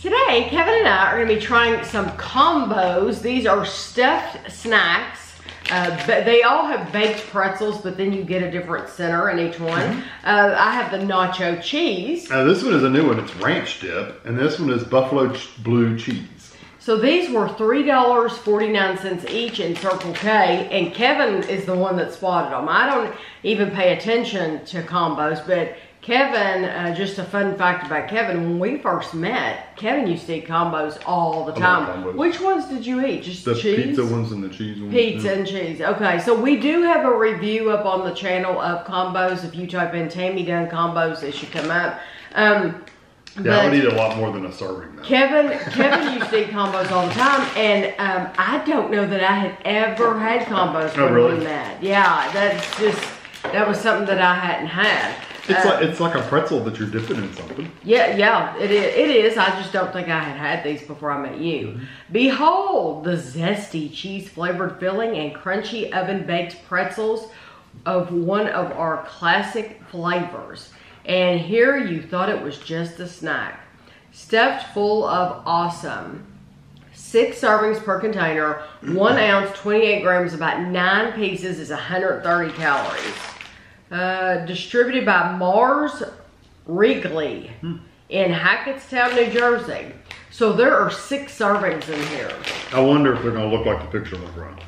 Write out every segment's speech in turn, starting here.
Today, Kevin and I are gonna be trying some combos. These are stuffed snacks. Uh, but they all have baked pretzels, but then you get a different center in each one. Uh, I have the nacho cheese. Now this one is a new one. It's ranch dip, and this one is buffalo ch- blue cheese. So these were $3.49 each in Circle K, and Kevin is the one that spotted them. I don't even pay attention to combos, but Kevin, uh, just a fun fact about Kevin, when we first met, Kevin used to eat combos all the time. Which ones did you eat? Just The cheese? pizza ones and the cheese ones. Pizza and cheese. Okay, so we do have a review up on the channel of combos. If you type in Tami Dunn combos, it should come up. Um, Yeah, I would eat a lot more than a serving now. Kevin, Kevin used to eat combos all the time, and um, I don't know that I had ever had combos Oh, really? we met. Yeah, that's just that was something that I hadn't had. It's Uh, like it's like a pretzel that you're dipping in something. yeah, yeah, it is. It is. I just don't think I had had these before I met you. Mm-hmm. Behold the zesty cheese flavored filling and crunchy oven baked pretzels of one of our classic flavors. And here you thought it was just a snack. Stuffed full of awesome. Six servings per container, one ounce, 28 grams, about nine pieces is 130 calories. Uh, distributed by Mars Wrigley in Hackettstown, New Jersey. So there are six servings in here. I wonder if they're gonna look like the picture on the front.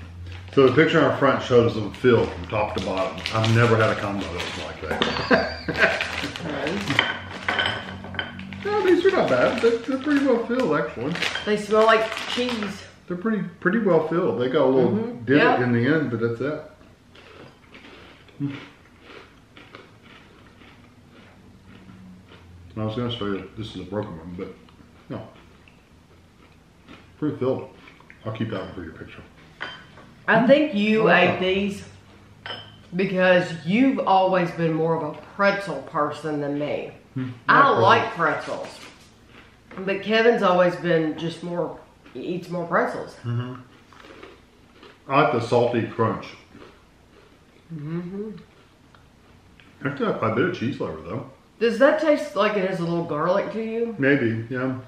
So the picture on the front shows them filled from top to bottom. I've never had a combo that was like that. no, these are not bad. They're, they're pretty well filled, actually. They smell like cheese. They're pretty pretty well filled. They got a little Mhm, divot yeah. in the end, but that's it. I was gonna say that this is a broken one, but no. Pretty filled. I'll keep that one for your picture. I think you Okay. ate these because you've always been more of a pretzel person than me. I like pretzels. But Kevin's always been just more, he eats more pretzels. I like the salty crunch. Mm-hmm. Actually, got quite a bit of cheese flavor though. Does that taste like it has a little garlic to you? Maybe, yeah.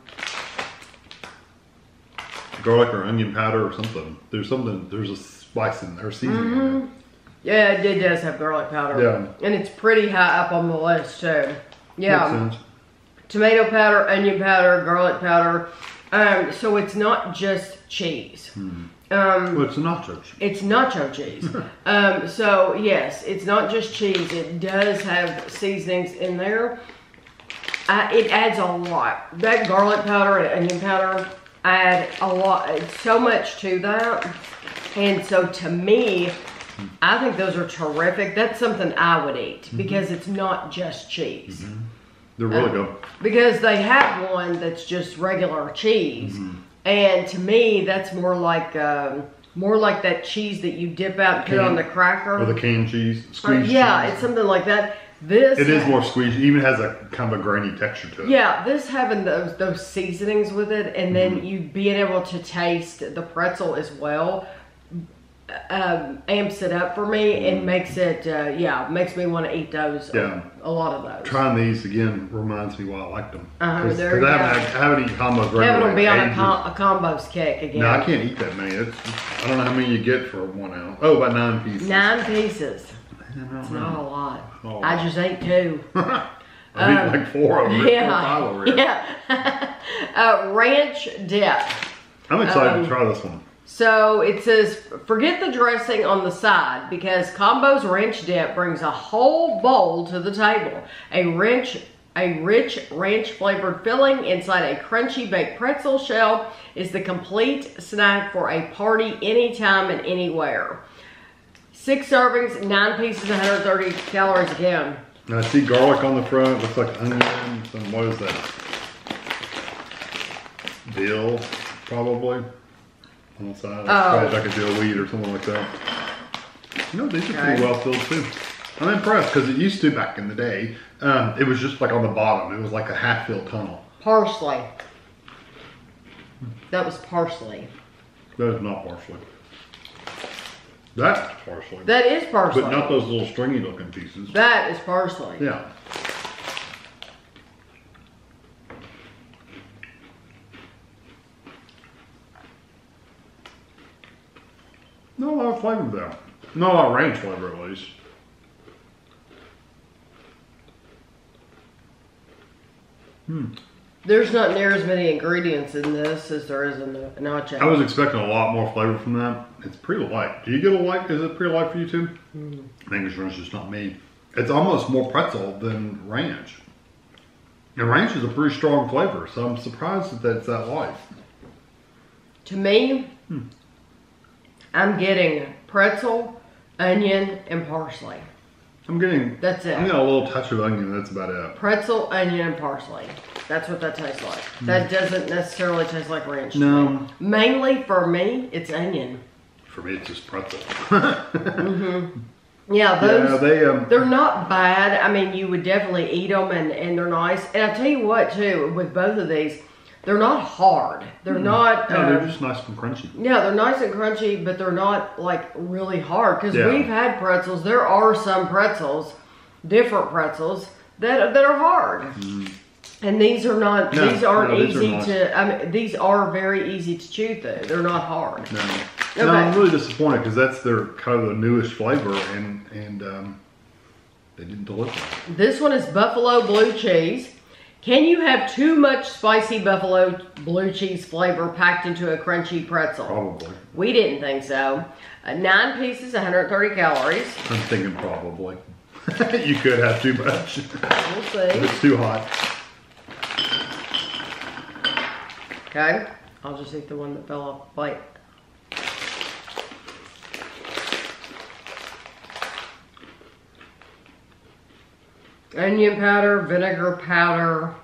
Garlic or onion powder or something. There's something. There's a spice in there, seasoning. in there. Yeah, it does have garlic powder. Yeah. And it's pretty high up on the list too. Yeah. Makes sense. tomato powder, onion powder, garlic powder. Um, so it's not just cheese. Um, Well, it's nacho cheese. it's nacho cheese. um, so yes, it's not just cheese. It does have seasonings in there. I, it adds a lot. That garlic powder and onion powder add a lot. So much to that. And so to me, I think those are terrific. That's something I would eat because it's not just cheese They're really good. because they have one that's just regular cheese, and to me, that's more like um, more like that cheese that you dip out and put Can- on the cracker. Or the canned cheese, squeezed yeah, cheese. it's something like that. This It is more squeezed. It even has a kind of a grainy texture to it. Yeah, this having those those seasonings with it, and then you being able to taste the pretzel as well, um, amps it up for me and makes it uh, yeah makes me want to eat those. Yeah. a lot of those. Trying these again reminds me why I like them. Uh-huh, 'Cause- there 'cause I haven't, I haven't eaten combos regularly. Kevin will be on a, com- a combos kick again. No, I can't eat that many. It's, I don't know how many you get for one ounce. Oh, about nine pieces. Nine pieces. I It's not a lot. Oh, I just ate two. I've um, like four of them. yeah. Yeah. uh, ranch dip. I'm excited Um, to try this one. So it says, forget the dressing on the side because Combo's Ranch Dip brings a whole bowl to the table. A ranch, a rich ranch flavored filling inside a crunchy baked pretzel shell is the complete snack for a party anytime and anywhere. Six servings, nine pieces, 130 calories again. Now, I see garlic on the front. Looks like onion. Some what is that? Dill, probably. On the side. Oh. Like a dill weed or something like that. You know, these are pretty well filled too. I'm impressed because it used to back in the day. Um, it was just like on the bottom. It was like a half filled tunnel. Parsley. That was parsley. That is not parsley. That's parsley. That is parsley. but not those little stringy looking pieces. That is parsley. Yeah. Not a lot of flavor there. Not a lot of ranch flavor, at least. Hmm. There's not near as many ingredients in this as there is in the nacho. I was expecting a lot more flavor from that. It's pretty light. Do you get a light? Is it pretty light for you too? I think it's ranch, just not me. It's almost more pretzel than ranch. And ranch is a pretty strong flavor, so I'm surprised that it's that light. To me, I'm getting pretzel, onion, and parsley. I'm getting. That's it. I'm getting a little touch of onion. That's about it. Pretzel, onion, and parsley. That's what that tastes like. That doesn't necessarily taste like ranch. to No. me. Mainly for me, it's onion. For me, it's just pretzel. Yeah, those. yeah, they um. They're not bad. I mean, you would definitely eat them, and, and they're nice. And I tell you what, too, with both of these, they're not hard. They're not. Hmm. No, they're um, just nice and crunchy. yeah, they're nice and crunchy, but they're not like really hard. Because Yeah. we've had pretzels. There are some pretzels, different pretzels that that are hard. And these are not. No, these aren't no, these are easy to. I mean, these are very easy to chew through. They're not hard. No, Okay. no, I'm really disappointed because that's their kind of the newest flavor, and and um, they didn't deliver. This one is buffalo blue cheese. Can you have too much spicy buffalo blue cheese flavor packed into a crunchy pretzel? Probably. We didn't think so. Uh, nine pieces, 130 calories. I'm thinking probably. you could have too much. We'll if see. it's too hot. Okay, I'll just eat the one that fell off the plate. Onion powder, vinegar powder,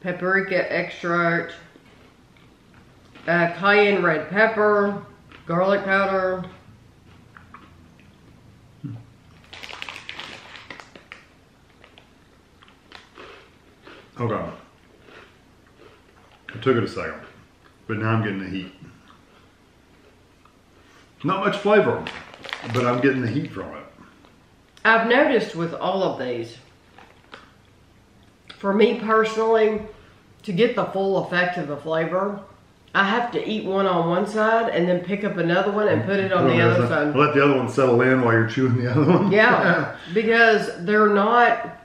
paprika extract, uh, cayenne red pepper, garlic powder. Okay. It took it a second, but now I'm getting the heat. Not much flavor, but I'm getting the heat from it. I've noticed with all of these, for me personally, to get the full effect of the flavor, I have to eat one on one side and then pick up another one and put it on the other side. Let the other one settle in while you're chewing the other one. Yeah, because they're not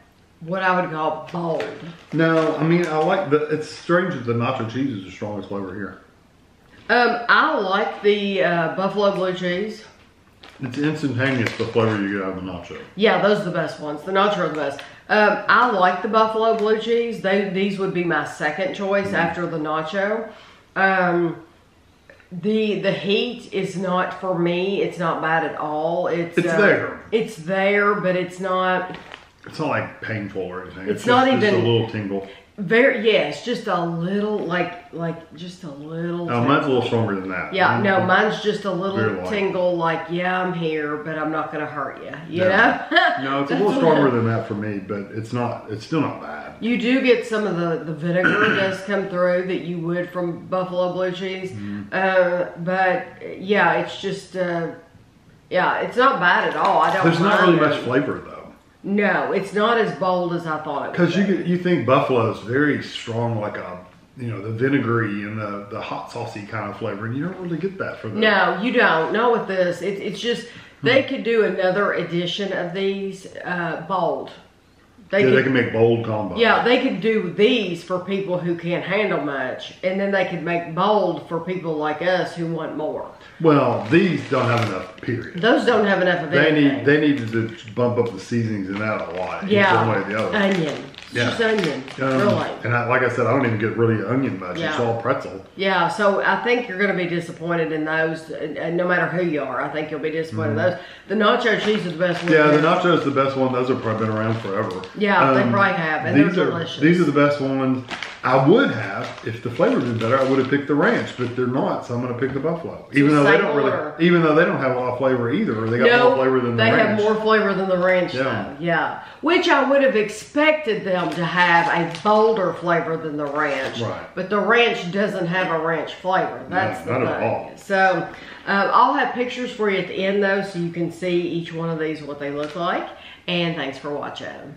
what I would call bold. No, I mean I like the. It's strange that the nacho cheese is the strongest flavor here. Um, I like the uh, buffalo blue cheese. It's instantaneous the flavor you get out of the nacho. Yeah, those are the best ones. The nacho are the best. Um, I like the buffalo blue cheese. They these would be my second choice after the nacho. Um, the the heat is not for me. It's not bad at all. It's It's uh, there. It's there, but it's not It's not like painful or anything. It's just, not just even- a little tingle. Very. Yes, just a little like like just a little. Oh, mine's a little stronger than that. Yeah, no, mine's just a little tingle, like, yeah, I'm here, but I'm not gonna hurt you. You Yeah. know? No, it's a little stronger than that for me, but it's not. It's still not bad. You do get some of the, the vinegar does come through that you would from buffalo blue cheese. Mm-hmm. Uh, but yeah, it's just, uh, yeah, it's not bad at all. I don't There's not really much flavor though, No, it's not as bold as I thought it because you get- you think buffalo is very strong, like a you know the vinegary and the the hot saucy kind of flavor, and you don't really get that from. No, you don't. Not with this. It, it's just, they Hmm. could do another edition of these uh, bold. They Yeah, could they can make bold combos. Yeah, they could do these for people who can't handle much, and then they could make bold for people like us who want more. Well, these don't have enough. Period. Those don't have enough of They anything. need they needed to bump up the seasonings in that a lot. yeah, one way or the other. onion. Yeah. just onion, Um, really. And I, like I said, I don't even get really onion much. It's all pretzel. Yeah, so I think you're going to be disappointed in those, and, and no matter who you are, I think you'll be disappointed in those. The nacho cheese is the best one. Mm-hmm. Yeah, the nacho is the best one. Those have probably been around forever. Yeah, they Um, probably have, and these they're are, delicious. These are the best ones. I would have, if the flavor had been better, I would have picked the ranch, but they're not, so I'm going to pick the buffalo. Even though they don't really, even though they don't have a lot of flavor either, or they got more flavor than the they ranch. have more flavor than the ranch, Yeah. though. Yeah, which I would have expected them to have a bolder flavor than the ranch. Right. But the ranch doesn't have a ranch flavor. That's No, the not at all. So uh, I'll have pictures for you at the end, though, so you can see each one of these what they look like. And thanks for watching.